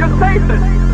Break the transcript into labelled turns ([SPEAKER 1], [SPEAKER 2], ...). [SPEAKER 1] Just save Satan.